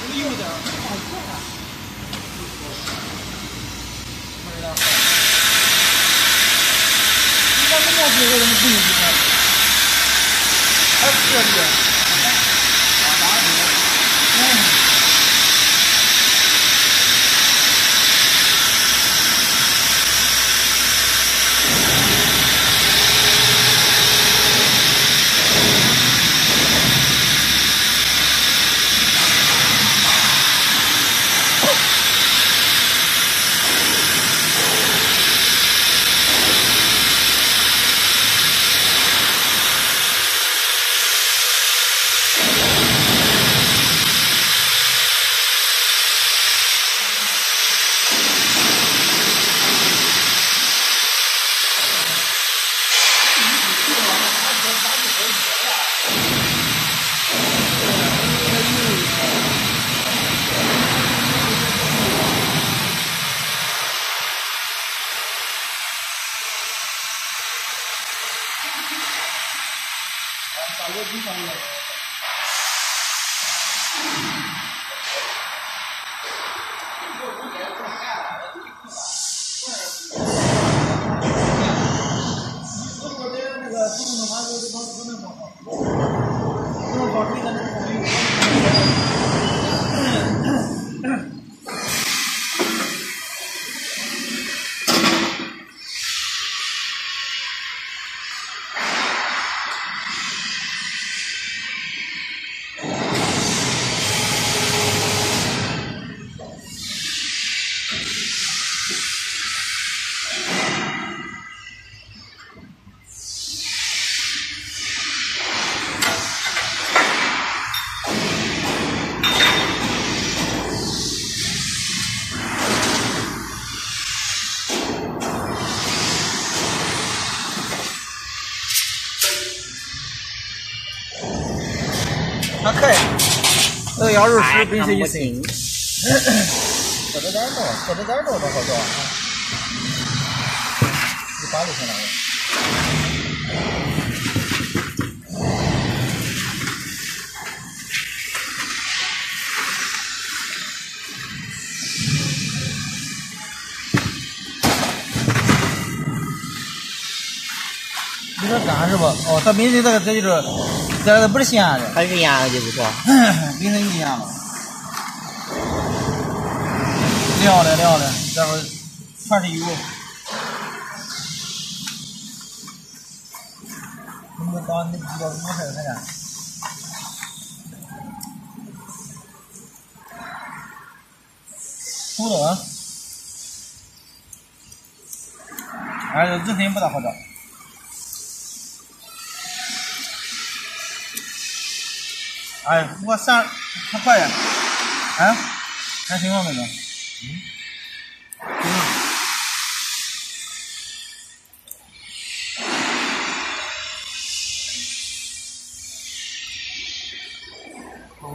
这个有点儿。好做啊。不知道。你看那么多个人不用钱，还可以。啊，打个地方呢。那个自动的话，就是它不还可以，那个羊肉丝本身一新，搁这点儿多，搁这点儿多多好找啊，一百六千干是吧？哦，它本身这个这就是，这个不是咸的，还是压的就不错。本身一样了。凉的凉的，这会儿全是油。你们到你知道怎么回事看看？土的啊，哎，这日程不大好找。哎，我上，他快呀，哎，还行吗，妹妹？嗯，行。好，